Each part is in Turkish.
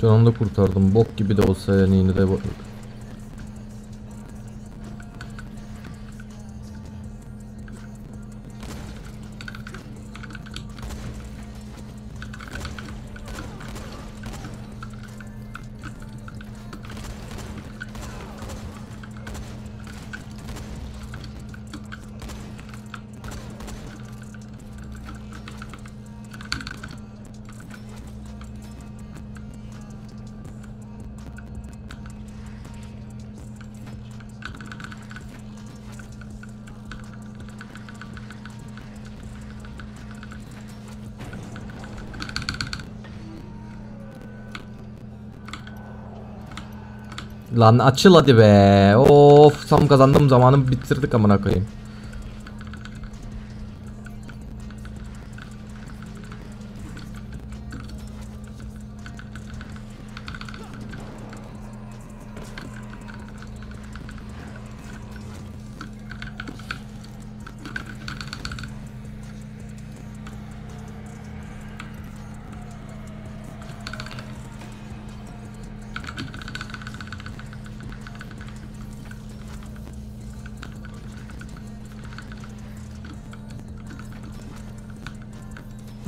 Canını da kurtardım. Bok gibi de olsa yani yine de Lan açıl hadi be. Of tam kazandığım zamanı bitirdik amına koyayım.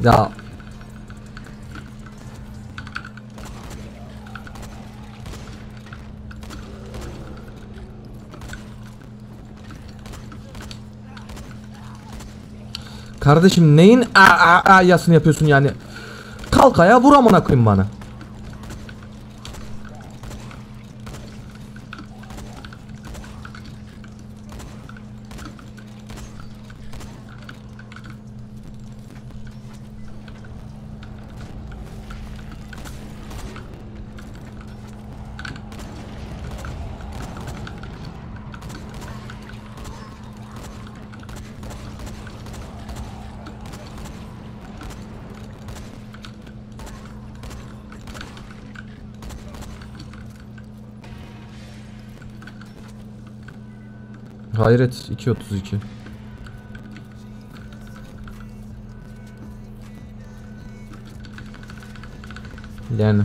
Ya Kardeşim neyin a a a yasını yapıyorsun yani? Kalk ayağa vur amına koyayım bana. Hayret 2.32 Yani